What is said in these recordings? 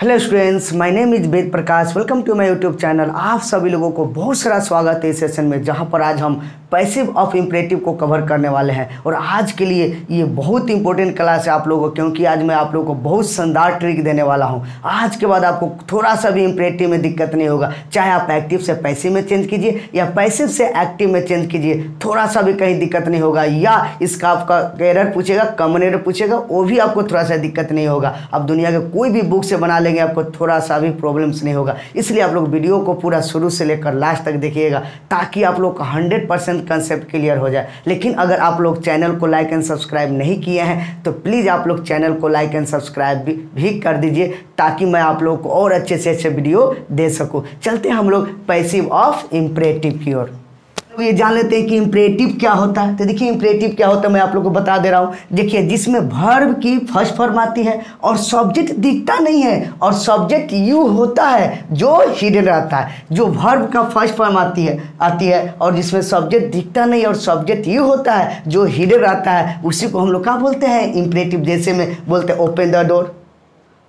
Hello students my name is Ved Prakash welcome to my YouTube channel आप सभी लोगों को बहुत सारा स्वागत है इस सेशन में, जहाँ पर आज हम पैसिव ऑफ़ इम्परेटिव को कवर करने वाले हैं। और आज के लिए ये बहुत इंपॉर्टेंट क्लास है आप लोगों को, क्योंकि आज मैं आप लोगों को बहुत शानदार ट्रिक देने वाला हूँ। आज के बाद आपको थोड़ा सा भी इम्परेटिव में दिक्कत नहीं होगा। चाहे आप एक्टिव से पैसिव में चेंज कीजिए या पैसिव से एक्टिव में चेंज कीजिए, थोड़ा सा भी कहीं दिक्कत नहीं होगा। या इसका आपका एरर पूछेगा कॉमन एरर पूछेगा, वो भी आपको थोड़ा सा दिक्कत नहीं होगा। आप दुनिया के कोई भी बुक से बना लेंगे, आपको थोड़ा सा भी प्रॉब्लम्स नहीं होगा। इसलिए आप लोग वीडियो को पूरा शुरू से लेकर लास्ट तक देखिएगा, ताकि आप लोग का हंड्रेड परसेंट कंसेप्ट क्लियर हो जाए। लेकिन अगर आप लोग चैनल को लाइक एंड सब्सक्राइब नहीं किए हैं तो प्लीज़ आप लोग चैनल को लाइक एंड सब्सक्राइब भी, भी कर दीजिए ताकि मैं आप लोगों को और अच्छे से अच्छे वीडियो दे सकूँ। चलते हम लोग पैसिव ऑफ़ इम्परेटिव की ओर। तो ये जान लेते हैं कि इम्परेटिव क्या होता है। तो देखिए इम्परेटिव क्या होता है, मैं आप लोग को बता दे रहा हूँ। देखिए, जिसमें भर्व की फ़र्स्ट फॉर्म आती है और सब्जेक्ट दिखता नहीं है और सब्जेक्ट यू होता है, जो हिडन रहता है। जो भर्व का फ़र्स्ट फॉर्म आती है आती है और जिसमें सब्जेक्ट दिखता नहीं और सब्जेक्ट यू होता है, जो हिडन रहता है, उसी को हम लोग क्या बोलते हैं? इम्परेटिव जैसे में बोलते हैं open the door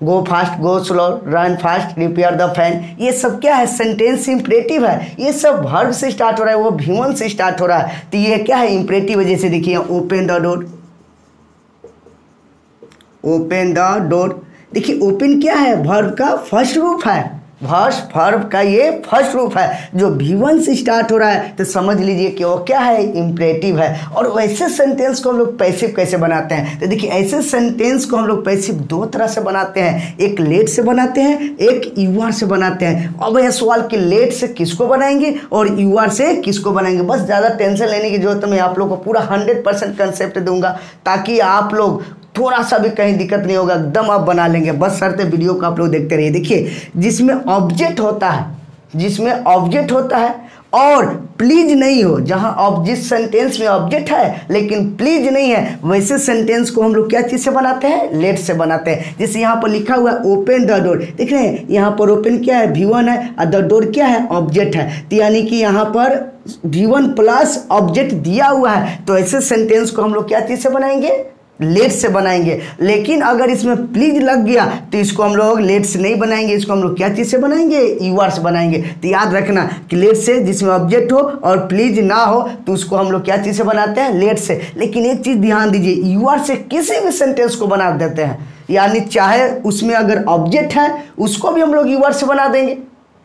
go fast go slow run fast repair the fan ये सब क्या है? सेंटेंस इंपरेटिव है। ये सब वर्ब से स्टार्ट हो रहा है, वो भीवन से स्टार्ट हो रहा है। तो ये क्या है? इंपरेटिव है। जैसे देखिए open the door open the door देखिए ओपन क्या है? वर्ब का फ़र्स्ट रूप है। भर्स फर्व का ये फ़र्स्ट रूप है। जो भी वन से स्टार्ट हो रहा है तो समझ लीजिए कि वो क्या है इम्परेटिव है। और वैसे सेंटेंस को हम लोग पैसिव कैसे बनाते हैं? तो देखिए, ऐसे सेंटेंस को हम लोग पैसिव दो तरह से बनाते हैं। एक लेट से बनाते हैं, एक यूआर से बनाते हैं। अब यह सवाल कि लेट से किसको बनाएँगे और यू आर से किसको बनाएँगे? बस ज़्यादा टेंशन लेने की ज़रूरत मैं आप लोग को पूरा हंड्रेड परसेंट कंसेप्ट दूँगा, ताकि आप लोग थोड़ा सा भी कहीं दिक्कत नहीं होगा, एकदम आप बना लेंगे। बस सरते वीडियो को आप लोग देखते रहिए। देखिए, जिसमें ऑब्जेक्ट होता है, जिसमें ऑब्जेक्ट होता है, और प्लीज़ नहीं हो, जहाँ ऑब जिस सेंटेंस में ऑब्जेक्ट है, लेकिन प्लीज़ नहीं है, वैसे सेंटेंस को हम लोग क्या चीज़ से बनाते हैं? लेट से बनाते हैं। जैसे यहाँ पर लिखा हुआ है ओपन द डोर देख रहे हैं, यहाँ पर ओपन क्या है? वी वन है, और द डोर क्या है? ऑब्जेक्ट है। तो यानी कि यहाँ पर वी वन प्लस ऑब्जेक्ट दिया हुआ है। तो ऐसे सेंटेंस को हम लोग क्या चीज़ से बनाएँगे? लेट से बनाएँगे। लेकिन अगर इसमें प्लीज़ लग गया तो इसको हम लोग लेट से नहीं बनाएँगे, इसको हम लोग क्या चीज़ से बनाएँगे? यूआर से बनाएँगे। तो याद रखना कि लेट से जिसमें ऑब्जेक्ट हो और प्लीज़ ना हो तो उसको हम लोग क्या चीज़ से बनाते हैं? लेट से। लेकिन एक चीज़ ध्यान दीजिए यूआर से किसी भी सेंटेंस को बना देते हैं। यानी चाहे उसमें अगर ऑब्जेक्ट है, उसको भी हम लोग यूआर से बना देंगे।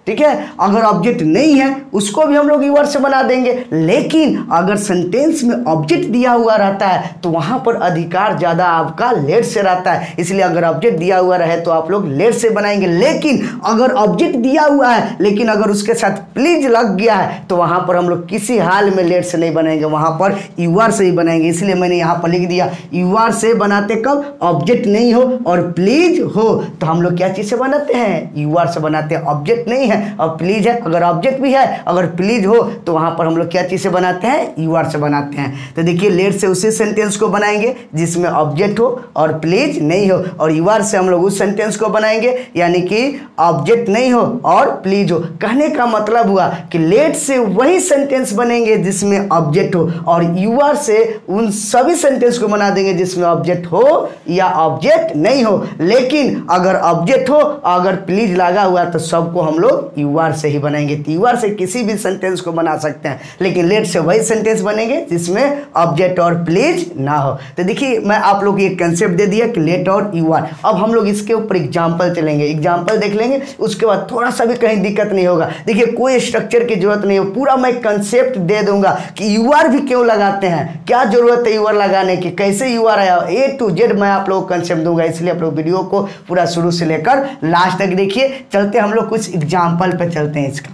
ठीक है? अगर ऑब्जेक्ट नहीं है, उसको भी हम लोग यूवर से बना देंगे। लेकिन अगर सेंटेंस में ऑब्जेक्ट दिया हुआ रहता है तो वहाँ पर अधिकार ज़्यादा आपका लेट से रहता है। इसलिए अगर ऑब्जेक्ट दिया हुआ रहे तो आप लोग लेट से बनाएँगे। लेकिन अगर ऑब्जेक्ट दिया हुआ है, लेकिन अगर उसके साथ प्लीज़ लग गया है तो वहाँ पर हम लोग किसी हाल में लेट से नहीं बनाएँगे वहाँ पर यूआर से ही बनाएँगे इसलिए मैंने यहाँ पर लिख दिया यूआर से बनाते कब ऑब्जेक्ट नहीं हो और प्लीज़ हो तो हम लोग क्या चीज़ से बनाते हैं? यूआर से बनाते हैं। ऑब्जेक्ट नहीं है है और प्लीज़ है, अगर ऑब्जेक्ट भी है, अगर प्लीज़ हो तो वहाँ पर हम लोग क्या चीज़ से बनाते हैं? यू आर से बनाते हैं। तो देखिए लेट से उसी सेंटेंस को बनाएँगे, जिसमें ऑब्जेक्ट हो और प्लीज़ नहीं हो, और यू आर से हम लोग उस सेंटेंस को बनाएँगे, यानी कि ऑब्जेक्ट नहीं हो और प्लीज़ हो। कहने का मतलब हुआ कि लेट से वही सेंटेंस बनेंगे जिसमें ऑब्जेक्ट हो, और यू आर से उन सभी सेंटेंस को बना देंगे जिसमें ऑब्जेक्ट हो या ऑब्जेक्ट नहीं हो। लेकिन अगर ऑब्जेक्ट हो, अगर प्लीज़ लगा हुआ तो सबको हम लोग यू आर से ही बनाएँगे। तो यू आर से किसी भी सेंटेंस को बना सकते हैं। लेकिन लेट से वही सेंटेंस बनेंगे जिसमें ऑब्जेक्ट और प्लीज़ ना हो। तो देखिए, मैं आप लोग ये कंसेप्ट दे दिया कि लेट और यू आर अब हम लोग इसके ऊपर एग्ज़ाम्पल चलेंगे। एग्ज़ाम्पल देख लेंगे, उसके बाद थोड़ा सा भी कहीं दिक्कत नहीं होगा। देखिए, कोई स्ट्रक्चर की ज़रूरत नहीं हो। पूरा मैं कंसेप्ट दे दूँगा कि यू आर भी क्यों लगाते हैं? क्या ज़रूरत है यू आर लगाने की? कैसे यू आर आया? ए टू जेड मैं आप लोग कंसेप्ट दूँगा। इसलिए आप लोग वीडियो को पूरा शुरू से लेकर लास्ट तक देखिए। चलते हम लोग कुछ एग्ज़ाम्पल एग्ज़ाम्पल पे चलते हैं इसका।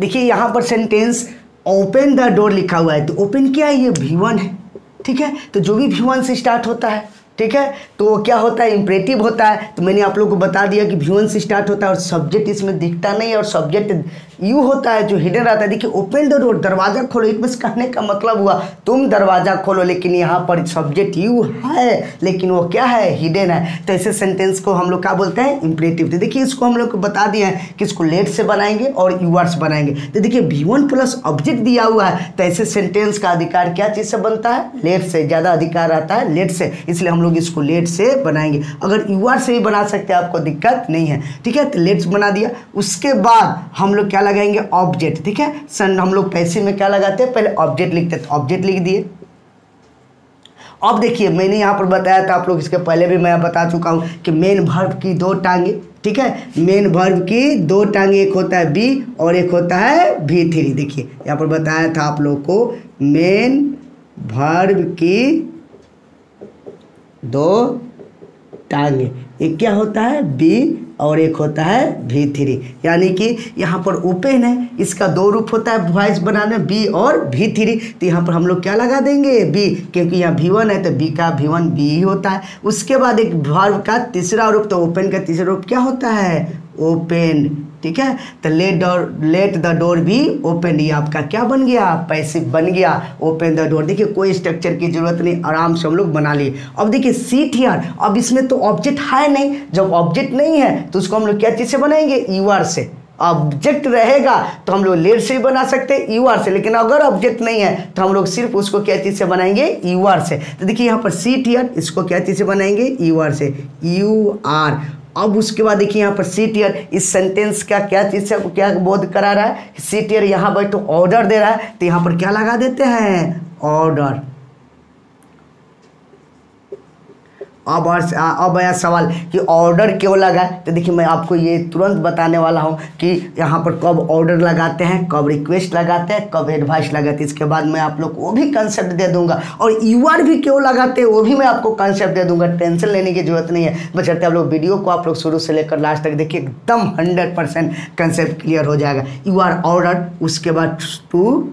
देखिए, यहाँ पर सेंटेंस ओपन द डोर लिखा हुआ है। तो ओपन क्या है? ये भी वन है। ठीक है? तो जो भी भी वन से स्टार्ट होता है। ठीक है? तो वो क्या होता है? इम्परेटिव होता है। तो मैंने आप लोग को बता दिया कि वन से स्टार्ट होता है और सब्जेक्ट इसमें दिखता नहीं है और सब्जेक्ट यू होता है जो हिडन रहता है। देखिए ओपन द डोर दरवाज़ा खोलो। एक बस कहने का मतलब हुआ, तुम दरवाज़ा खोलो, लेकिन यहाँ पर सब्जेक्ट यू है, लेकिन वो क्या है? हिडन है। तो ऐसे सेंटेंस को हम लोग क्या बोलते हैं? इम्परेटिव तो देखिए, इसको हम लोग को बता दिया है कि इसको लेट से बनाएँगे और यूआर बनाएँगे। तो देखिए वी वन प्लस ऑब्जेक्ट दिया हुआ है। तो ऐसे सेंटेंस का अधिकार क्या चीज़ से बनता है? लेट से। ज़्यादा अधिकार आता है लेट से। इसलिए हम लोग इसको लेट से बनाएँगे। अगर यू आर से भी बना सकते हैं, आपको दिक्कत नहीं है। ठीक है? तो लेट्स बना दिया। उसके बाद हम लोग क्या लगाएँगे? ऑब्जेक्ट ठीक है? सन, हम लोग पैसे में क्या लगाते हैं? पहले ऑब्जेक्ट लिखते तो ऑब्जेक्ट लिख दिए। अब देखिए, मैंने यहाँ पर बताया था आप लोग, इसके पहले भी मैं बता चुका हूँ कि मेन भर्व की दो टांगे। ठीक है? मेन भर्व की दो टांगे, एक होता है बी और एक होता है भी थ्री देखिए, यहाँ पर बताया था आप लोग को मेन भर्व की दो टांगे। एक क्या होता है? बी और एक होता है भी थ्री। यानी कि यहाँ पर ओपेन है, इसका दो रूप होता है वॉइस बनाने बी और भी थ्री। तो यहाँ पर हम लोग क्या लगा देंगे? बी। क्योंकि यहाँ भी वन है तो बी का भी वन बी ही होता है। उसके बाद एक भाव का तीसरा रूप तो ओपन का तीसरा रूप क्या होता है? ओपन, ठीक है? तो let door let the door भी ओपन ये आपका क्या बन गया? पैसिव बन गया। ओपन द डोर देखिए, कोई स्ट्रक्चर की ज़रूरत नहीं। आराम से हम लोग बना लिए। अब देखिए सीट हियर अब इसमें तो ऑब्जेक्ट है नहीं। जब ऑब्जेक्ट नहीं है तो उसको हम लोग क्या चीज़ से बनाएँगे? यू आर से। ऑब्जेक्ट रहेगा तो हम लोग लेट से भी बना सकते हैं यू आर से। लेकिन अगर ऑब्जेक्ट नहीं है तो हम लोग सिर्फ़ उसको क्या चीज़ से बनाएँगे? यू आर से। तो देखिए, यहाँ पर सीट हियर इसको क्या चीज़ से बनाएँगे? यू आर से। यू आर अब उसके बाद देखिए यहाँ पर सी टीयर इस सेंटेंस का क्या चीज़ से क्या बोध करा रहा है? सी टीयर यहाँ बैठो तो ऑर्डर दे रहा है तो यहाँ पर क्या लगा देते हैं? ऑर्डर अब अब आया सवाल कि ऑर्डर क्यों लगा? तो देखिए, मैं आपको ये तुरंत बताने वाला हूँ कि यहाँ पर कब ऑर्डर लगाते हैं, कब रिक्वेस्ट लगाते हैं, कब एडवाइस लगाते हैं। इसके बाद मैं आप लोग को भी कंसेप्ट दे दूँगा। और यू आर भी क्यों लगाते हैं, वो भी मैं आपको कंसेप्ट दे दूँगा। टेंशन लेने की ज़रूरत नहीं है। बचते आप लोग वीडियो को आप लोग शुरू से लेकर लास्ट तक देखिए, एकदम हंड्रेड परसेंट कंसेप्ट क्लियर हो जाएगा। यू आर ऑर्डर उसके बाद टू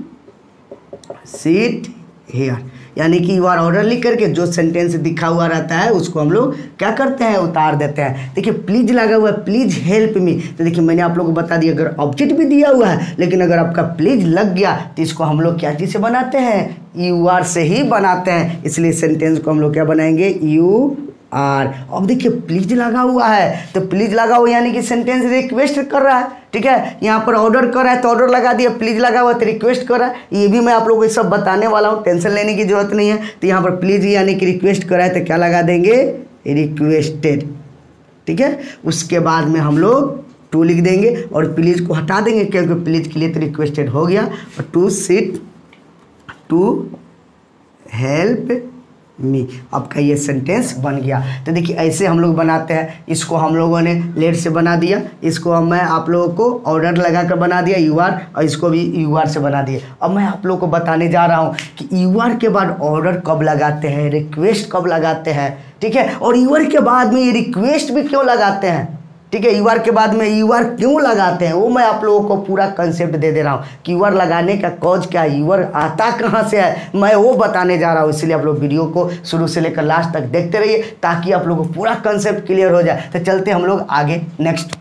सीट हेयर यानी कि यू आर ऑर्डर लिख करके जो सेंटेंस दिखा हुआ रहता है, उसको हम लोग क्या करते हैं? उतार देते हैं। देखिए प्लीज़ लगा हुआ है प्लीज़ हेल्प मी तो देखिए, मैंने आप लोगों को बता दिया, अगर ऑब्जेक्ट भी दिया हुआ है, लेकिन अगर आपका प्लीज़ लग गया तो इसको हम लोग क्या चीज़ से बनाते हैं? यू आर से ही बनाते हैं। इसलिए सेंटेंस को हम लोग क्या बनाएँगे? U R. अब देखिए प्लीज़ लगा हुआ है। तो प्लीज़ लगा हुआ यानी कि सेंटेंस रिक्वेस्ट कर रहा है, ठीक है? यहाँ पर ऑर्डर कर रहा है तो ऑर्डर लगा दिया प्लीज़ लगा हुआ तो रिक्वेस्ट कर रहा है। ये भी मैं आप लोगों को सब बताने वाला हूँ टेंशन लेने की ज़रूरत नहीं है। तो यहाँ पर प्लीज़ यानी कि रिक्वेस्ट कर रहा है तो क्या लगा देंगे? रिक्वेस्टेड ठीक है? उसके बाद में हम लोग टू लिख देंगे, और प्लीज़ को हटा देंगे, क्योंकि प्लीज़ के लिए तो रिक्वेस्टेड हो गया। और to sit to help me आपका ये सेंटेंस बन गया। तो देखिए, ऐसे हम लोग बनाते हैं। इसको हम लोगों ने लेट से बना दिया। इसको मैं आप लोगों को ऑर्डर लगा कर बना दिया यू आर और इसको भी यू आर से बना दिया। अब मैं आप लोगों को बताने जा रहा हूँ कि यू आर के बाद ऑर्डर कब लगाते हैं रिक्वेस्ट कब लगाते हैं, ठीक है? और यू आर के बाद में ये रिक्वेस्ट भी क्यों लगाते हैं? ठीक है यूआर के बाद में यूआर क्यों लगाते हैं? वो मैं आप लोगों को पूरा कंसेप्ट दे दे रहा हूँ कि यूआर लगाने का कॉज क्या है? यूआर आता कहाँ से है? मैं वो बताने जा रहा हूँ, इसलिए आप लोग वीडियो को शुरू से लेकर लास्ट तक देखते रहिए ताकि आप लोगों को पूरा कंसेप्ट क्लियर हो जाए। तो चलते हम लोग आगे नेक्स्ट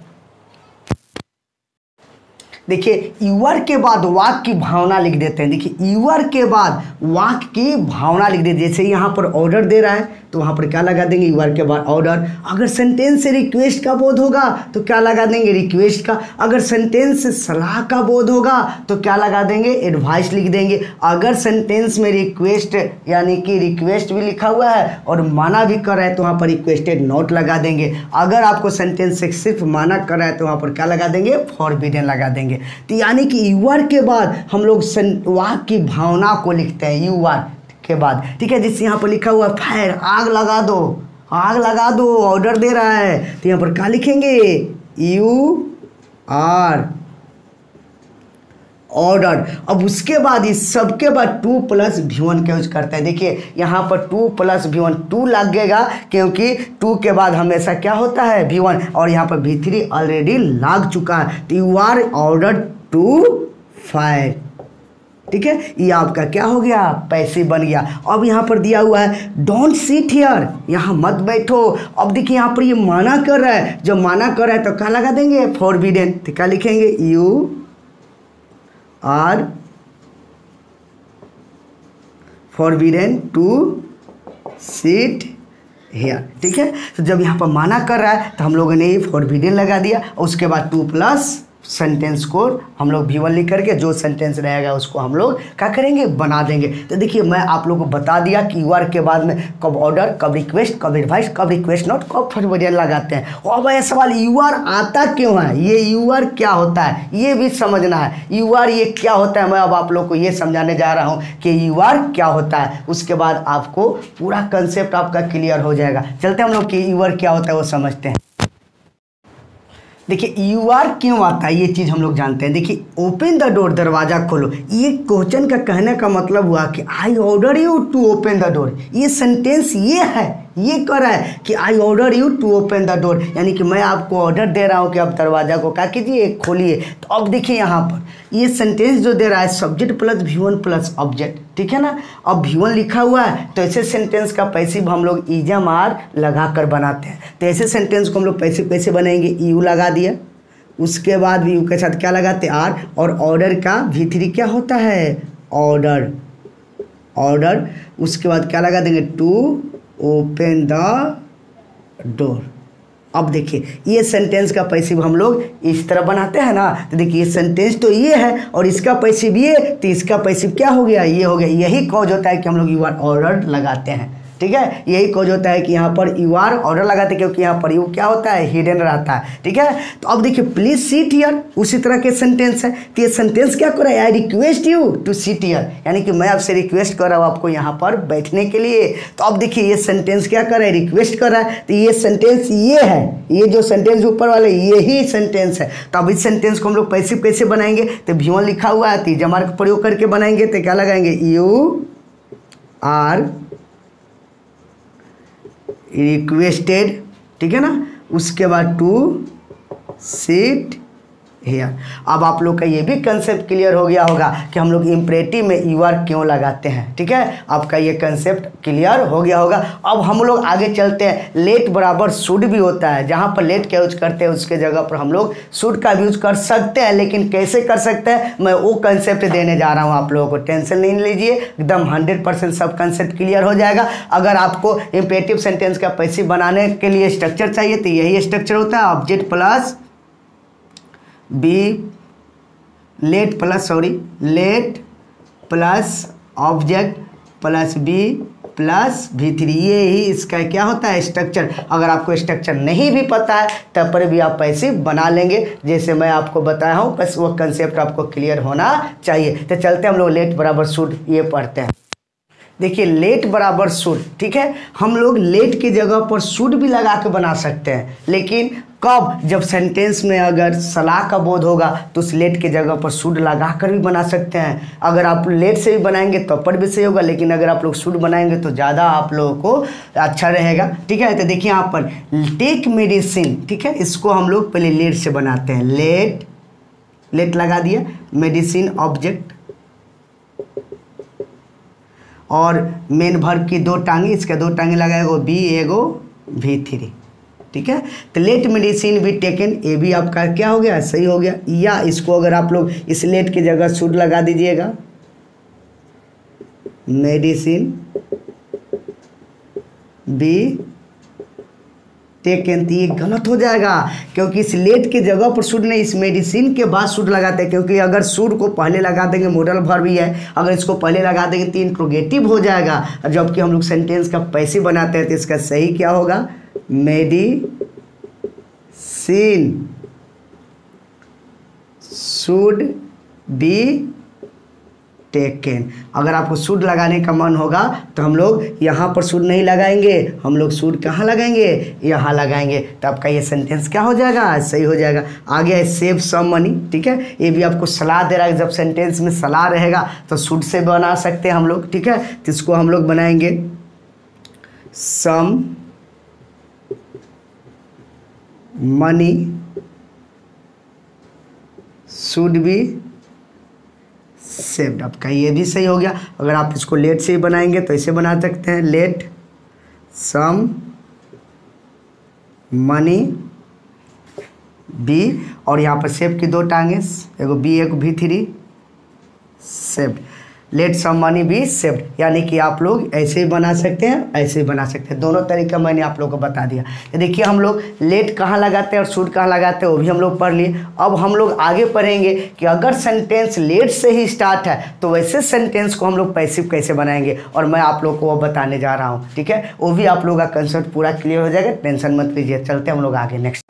देखिए यूआर के बाद वाक की भावना लिख देते हैं। देखिए यूआर के बाद वाक की भावना लिख देते जैसे यहाँ पर ऑर्डर दे रहा है तो वहाँ पर क्या लगा देंगे? यूआर के बाद ऑर्डर अगर सेंटेंस से रिक्वेस्ट का बोध होगा तो क्या लगा देंगे? रिक्वेस्ट का। अगर सेंटेंस से सलाह का बोध होगा तो क्या लगा देंगे? एडवाइस लिख देंगे। अगर सेंटेंस में रिक्वेस्ट यानी कि रिक्वेस्ट भी लिखा हुआ है और माना भी कर रहा है तो वहाँ पर रिक्वेस्टेड नोट लगा देंगे। अगर आपको सेंटेंस से सिर्फ़ माना कर रहा है तो वहाँ पर क्या लगा देंगे? फॉरबिडन लगा देंगे। तो यानी कि यूआर के बाद हम लोग वाक की भावना को लिखते हैं। यूआर के बाद। ठीक है जिससे यहाँ पर लिखा हुआ फायर आग लगा दो, आग लगा दो, ऑर्डर दे रहा है। तो यहाँ पर क्या लिखेंगे? You are order. अब उसके बाद इस सबके बाद टू प्लस भी वन का यूज़ करते हैं। देखिए, यहाँ पर to plus V one, to लगेगा, क्योंकि टू के बाद हमेशा क्या होता है? भी वन, और यहाँ पर भी थ्री ऑलरेडी लाग चुका है। तो you are order to five ठीक है? ये आपका क्या हो गया? पैसे बन गया। अब यहाँ पर दिया हुआ है डोंट सीट हियर यहाँ मत बैठो। अब देखिए, यहाँ पर ये माना कर रहा है। जब माना कर रहा है तो क्या लगा देंगे? फॉरबिडेन तो क्या लिखेंगे? You are forbidden to sit here ठीक है? तो जब यहाँ पर माना कर रहा है तो हम लोगों ने ये फॉरबिडेन लगा दिया। उसके बाद टू प्लस सेंटेंस को हम लोग भी वन लिख करके जो सेंटेंस रहेगा उसको हम लोग क्या करेंगे? बना देंगे। तो देखिए, मैं आप लोगों को बता दिया कि यू आर के बाद में कब ऑर्डर कब रिक्वेस्ट कब एडवाइस कब रिक्वेस्ट नोट कब फॉरवर्ड लगाते हैं। और भाई सवाल यू आर आता क्यों है? ये यू आर क्या होता है? ये भी समझना है। यू आर ये क्या होता है? मैं अब आप लोग को ये समझाने जा रहा हूँ कि यू आर क्या होता है। उसके बाद आपको पूरा कंसेप्ट आपका क्लियर हो जाएगा। चलते हम लोग कि यू आर क्या होता है वो समझते हैं। देखिए यू आर क्यों आता है? ये चीज़ हम लोग जानते हैं। देखिए ओपन द डोर दरवाज़ा खोलो। ये क्वेश्चन का कहने का मतलब हुआ कि I order you to open the door ये सेंटेंस ये है। ये कह रहा है कि I order you to open the door यानी कि मैं आपको ऑर्डर दे रहा हूँ कि आप दरवाज़ा को क्या कीजिए खोलिए। तो अब देखिए यहाँ पर, ये सेंटेंस जो दे रहा है subject plus V one plus object ठीक है ना? अब वी वन लिखा हुआ है तो ऐसे सेंटेंस का पैसिव हम लोग ईजम आर लगा कर बनाते हैं। तो ऐसे सेंटेंस को हम लोग पैसे कैसे बनाएँगे। ई यू लगा दिया। उसके बाद भी यू के साथ क्या लगाते आर और ऑर्डर का वी थ्री क्या होता है? ऑर्डर ऑर्डर उसके बाद क्या लगा देंगे? टू ओपन द डोर अब देखिए, ये सेंटेंस का पैसिव हम लोग इस तरह बनाते हैं ना तो देखिए, ये सेंटेंस तो ये है और इसका पैसिव ये तो इसका पैसिव क्या हो गया? ये हो गया, यही कॉज होता है कि हम लोग यू आर ऑर्डर लगाते हैं। ठीक है? यही कॉज होता है कि यहाँ पर यू आर ऑर्डर लगाते क्योंकि यहाँ पर यू क्या होता है? हिडन रहता है, ठीक है? तो अब देखिए प्लीज़ सीट हियर उसी तरह के सेंटेंस है। तो ये सेंटेंस क्या कर रहा है? I request you to sit here यानी कि मैं आपसे रिक्वेस्ट कर रहा हूँ आपको यहाँ पर बैठने के लिए। तो अब देखिए, ये सेंटेंस क्या कर रहा है? रिक्वेस्ट कर रहा है। तो ये सेंटेंस ये है। ये जो सेंटेंस ऊपर वाले यही सेंटेंस है। तो अब इस सेंटेंस को हम लोग पैसे कैसे बनाएँगे? तो भिवन लिखा हुआ है तो जमार का प्रयोग करके बनाएँगे। तो क्या लगाएँगे? यू आर रिक्वेस्टेड ठीक है ना? उसके बाद टू सीट हेयर अब आप लोग का ये भी कंसेप्ट क्लियर हो गया होगा कि हम लोग इम्परेटिव में यू आर क्यों लगाते हैं, ठीक है? आपका ये कंसेप्ट क्लियर हो गया होगा। अब हम लोग आगे चलते हैं। लेट बराबर शुड भी होता है। जहाँ पर लेट का यूज़ करते हैं, उसके जगह पर हम लोग शुड का भी यूज़ कर सकते हैं। लेकिन कैसे कर सकते हैं? मैं वो कंसेप्ट देने जा रहा हूँ आप लोगों को। टेंशन नहीं लीजिए। एकदम हंड्रेड परसेंट सब कंसेप्ट क्लियर हो जाएगा। अगर आपको इम्परेटिव सेंटेंस का पैसिव बनाने के लिए स्ट्रक्चर चाहिए तो यही स्ट्रक्चर होता है। Object plus be let plus sorry let plus object plus be plus V three ये ही इसका क्या होता है स्ट्रक्चर अगर आपको स्ट्रक्चर नहीं भी पता है, तब पर भी आप पैसे बना लेंगे। जैसे मैं आपको बताया हूँ, बस वो कंसेप्ट आपको क्लियर होना चाहिए। तो चलते हम लोग लेट बराबर सूट ये पढ़ते हैं। देखिए लेट बराबर शुड ठीक है? हम लोग लेट की जगह पर शुड भी लगा के बना सकते हैं, लेकिन कब? जब सेंटेंस में अगर सलाह का बोध होगा तो उस लेट के जगह पर शुड लगा कर भी बना सकते हैं। अगर आप लेट से भी बनाएँगे तो पर भी सही होगा, लेकिन अगर आप लोग शुड बनाएँगे तो ज़्यादा आप लोगों को अच्छा रहेगा। ठीक है? तो देखिए यहाँ पर टेक मेडिसिन ठीक है? इसको हम लोग पहले लेट से बनाते हैं। लेट लेट लगा दिया। मेडिसिन ऑब्जेक्ट और मेन भर्ब की दो टांगे, इसके दो टांगे लगाएगो बी एगो भी थ्री ठीक है? तो लेट मेडिसिन भी टेकन ये भी आपका क्या हो गया? सही हो गया। या इसको अगर आप लोग इस लेट की जगह शुड लगा दीजिएगा। मेडिसिन बी टेकन तो ये गलत हो जाएगा। क्योंकि इस लेट की जगह पर शुड नहीं, इस मेडिसिन के बाद शुड लगाते हैं। क्योंकि अगर शुड को पहले लगा देंगे मॉडल भर भी है। अगर इसको पहले लगा देंगे तो इंट्रोगेटिव हो जाएगा। जबकि हम लोग सेंटेंस का पैसे बनाते हैं तो इसका सही क्या होगा? मेडिसिन शुड बी टेकन अगर आपको सूट लगाने का मन होगा तो हम लोग यहाँ पर सूट नहीं लगाएँगे। हम लोग सूट कहाँ लगाएँगे? यहाँ लगाएँगे। तो आपका ये सेंटेंस क्या हो जाएगा? सही हो जाएगा। आगे है सेव सम मनी ठीक है? ये भी आपको सलाह दे रहा है। जब सेंटेंस में सलाह रहेगा तो सूट से बना सकते हैं हम लोग, ठीक है? तो इसको हम लोग बनाएँगे। Some money should be saved आपका ये भी सही हो गया। अगर आप इसको लेट से ही बनाएँगे तो ऐसे बना सकते हैं। लेट सम मनी बी और यहाँ पर सेव की दो टांगे। एगो बी एक V three saved let some money be saved यानी कि आप लोग ऐसे ही बना सकते हैं, ऐसे ही बना सकते हैं। दोनों तरीका मैंने आप लोगों को बता दिया। तो देखिए, हम लोग लेट कहाँ लगाते हैं और शूट कहाँ लगाते हैं, वो भी हम लोग पढ़ लिए। अब हम लोग आगे पढ़ेंगे कि अगर सेंटेंस लेट से ही स्टार्ट है तो वैसे सेंटेंस को हम लोग पैसिव कैसे बनाएँगे? और मैं आप लोग को वो बताने जा रहा हूँ, ठीक है? वो भी आप लोग का कंसेप्ट पूरा क्लियर हो जाएगा टेंशन मत लीजिए। चलते हम लोग आगे नेक्स्ट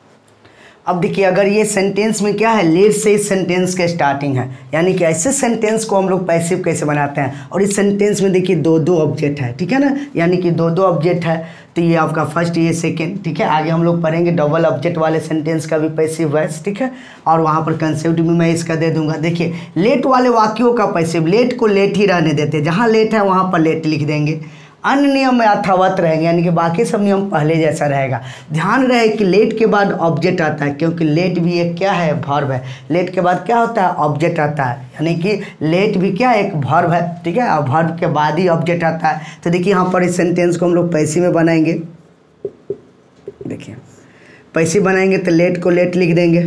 अब देखिए, अगर ये सेंटेंस में क्या है, लेट से इस सेंटेंस के स्टार्टिंग है। यानी कि ऐसे सेंटेंस को हम लोग पैसिव कैसे बनाते हैं? और इस सेंटेंस में देखिए दो दो ऑब्जेक्ट है, ठीक है ना? यानी कि दो दो ऑब्जेक्ट है तो ये आपका फ़र्स्ट ये सेकेंड ठीक है? आगे हम लोग पढ़ेंगे डबल ऑब्जेक्ट वाले सेंटेंस का भी पैसिव वॉइस ठीक है? और वहाँ पर कंसेप्ट भी मैं इसका दे दूँगा। देखिए लेट वाले वाक्यों का पैसिव लेट को लेट ही रहने देते जहाँ लेट है, वहाँ पर लेट लिख देंगे। अन्य नियम यथावत रहेंगे, यानी कि बाकी सब नियम पहले जैसा रहेगा। ध्यान रहे कि लेट के बाद ऑब्जेक्ट आता है, क्योंकि लेट भी एक क्या है? भर्व है। लेट के बाद क्या होता है? ऑब्जेक्ट आता है। यानी कि लेट भी क्या? एक भर्व है, ठीक है? और भर्व के बाद ही ऑब्जेक्ट आता है। तो देखिए, यहाँ पर इस सेंटेंस को हम लोग पैसे में बनाएँगे। देखिए, पैसे बनाएँगे तो लेट को लेट लिख देंगे।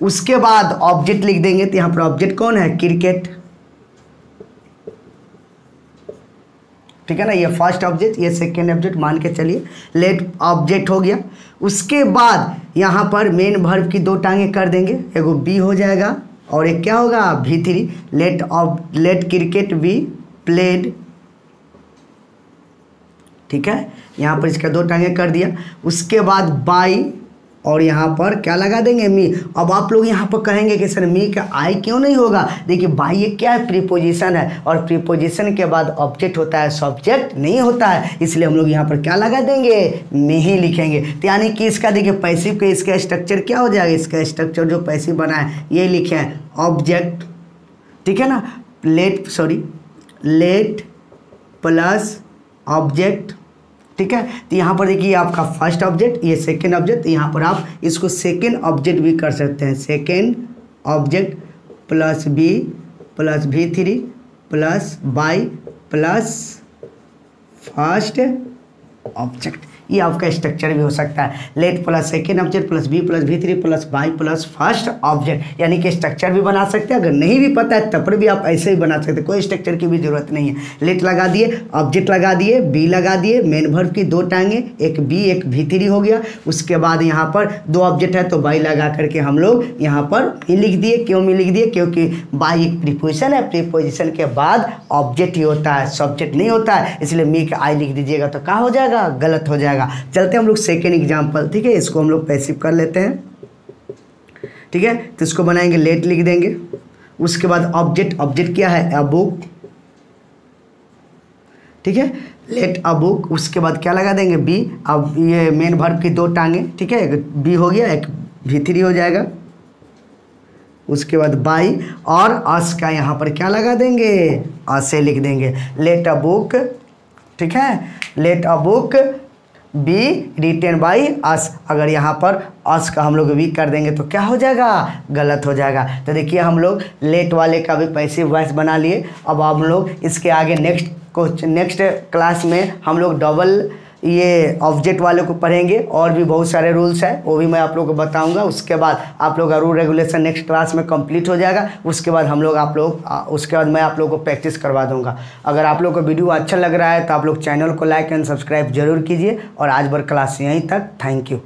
उसके बाद ऑब्जेक्ट लिख देंगे तो यहाँ पर ऑब्जेक्ट कौन है? क्रिकेट ठीक है ना? ये फ़र्स्ट ऑब्जेक्ट ये सेकेंड ऑब्जेक्ट मान के चलिए। लेट ऑब्जेक्ट हो गया। उसके बाद यहाँ पर मेन भर्व की दो टांगे कर देंगे। एगो बी हो जाएगा और एक क्या होगा? V three let of let cricket be played ठीक है? यहाँ पर इसका दो टांगे कर दिया। उसके बाद बाई और यहाँ पर क्या लगा देंगे मी? अब आप लोग यहाँ पर कहेंगे कि, सर, मी का आई क्यों नहीं होगा? देखिए, भाई, ये क्या है प्रीपोजिशन है? और प्रीपोजिशन के बाद ऑब्जेक्ट होता है सब्जेक्ट नहीं होता है, इसलिए हम लोग यहाँ पर क्या लगा देंगे? मी ही लिखेंगे। तो यानी कि इसका, देखिए पैसिव के, इसका स्ट्रक्चर क्या हो जाएगा? इसका स्ट्रक्चर जो पैसिव बना है, ये लिखे ऑब्जेक्ट ठीक है ना? Let sorry let plus object ठीक है? तो यहाँ पर देखिए आपका फ़र्स्ट ऑब्जेक्ट ये सेकेंड ऑब्जेक्ट यहाँ पर आप इसको सेकेंड ऑब्जेक्ट भी कर सकते हैं। Second object plus be plus V three plus by plus first object ये आपका स्ट्रक्चर भी हो सकता है। Let plus second object plus be plus V three plus by plus first object यानी कि स्ट्रक्चर भी बना सकते हैं। अगर नहीं भी पता है, तब पर भी आप ऐसे ही बना सकते हैं। कोई स्ट्रक्चर की भी ज़रूरत नहीं है। लेट लगा दिए ऑब्जेक्ट लगा दिए बी लगा दिए मेन भर्व की दो टांगे, एक बी एक भी थ्री हो गया। उसके बाद यहाँ पर दो ऑब्जेक्ट है तो बाई लगा करके हम लोग यहाँ पर मी लिख दिए। क्यों मी लिख दिए? क्योंकि बाई एक प्रीपोजिशन है। प्रीपोजिशन के बाद ऑब्जेक्ट ही होता है। सब्जेक्ट नहीं होता है। इसलिए मी का आई लिख दीजिएगा तो क्या हो जाएगा? गलत हो जाएगा। चलते हम लोग सेकेंड एग्ज़ाम्पल ठीक है? इसको हम लोग पैसिव कर लेते हैं। ठीक है? तो इसको बनाएँगे लेट लिख देंगे। उसके बाद ऑब्जेक्ट ऑब्जेक्ट क्या है? अ ठीक है? लेट अ बुक उसके बाद क्या लगा देंगे? बी अब ये मेन भर्व की दो टांगे, ठीक है? एक बी हो गया, एक भी हो जाएगा। उसके बाद बाई और अस का यहाँ पर क्या लगा देंगे? असे लिख देंगे। लेट अ बुक ठीक है? Let a book be written by us अगर यहाँ पर अस का हम लोग वी कर देंगे तो क्या हो जाएगा? गलत हो जाएगा। तो देखिए, हम लोग लेट वाले का भी पैसे वॉइस बना लिए। अब हम लोग इसके आगे नेक्स्ट क्वेश्चन नेक्स्ट क्लास में हम लोग डबल ये ऑब्जेक्ट वाले को पढ़ेंगे, और भी बहुत सारे रूल्स हैं, वो भी मैं आप लोग को बताऊँगा। उसके बाद आप लोग का रूल रेगुलेशन नेक्स्ट क्लास में कंप्लीट हो जाएगा। उसके बाद हम लोग आप लोग उसके बाद मैं आप लोग को प्रैक्टिस करवा दूँगा। अगर आप लोग को वीडियो अच्छा लग रहा है तो आप लोग चैनल को लाइक एंड सब्सक्राइब ज़रूर कीजिए। और आज भर क्लास यहीं तक। Thank you